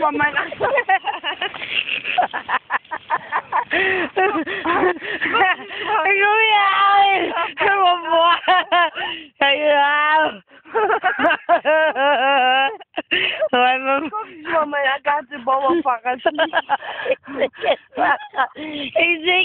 Mamaya. my? Kumuha! Kaya! Ay, mam... Mamaya kasi bawa pa kasi. Hindi?